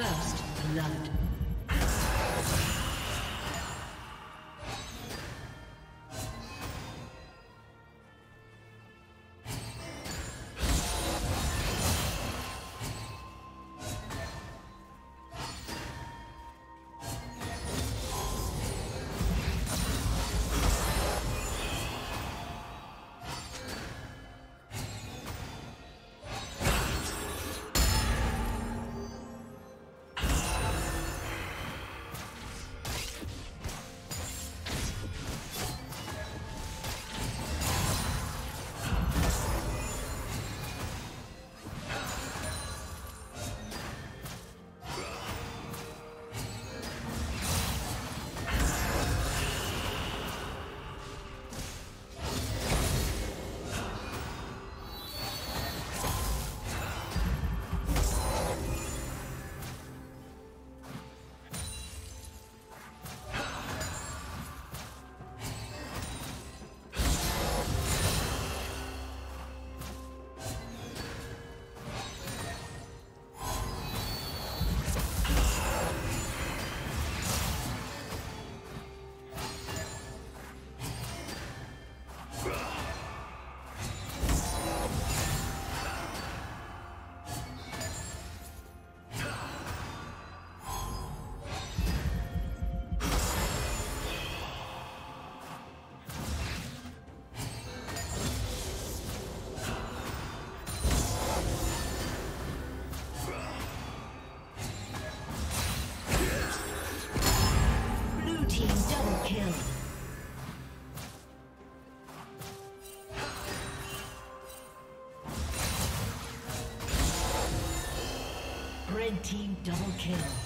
First blood. Team double kill.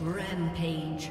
Rampage.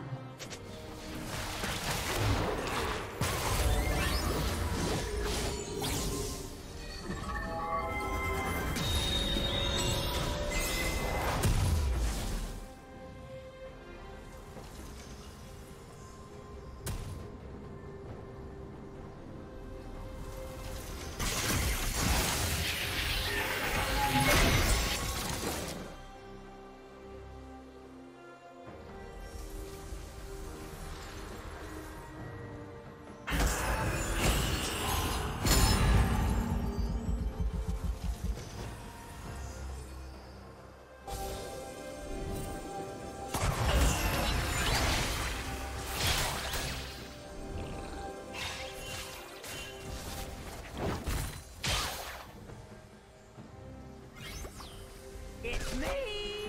Destroyed.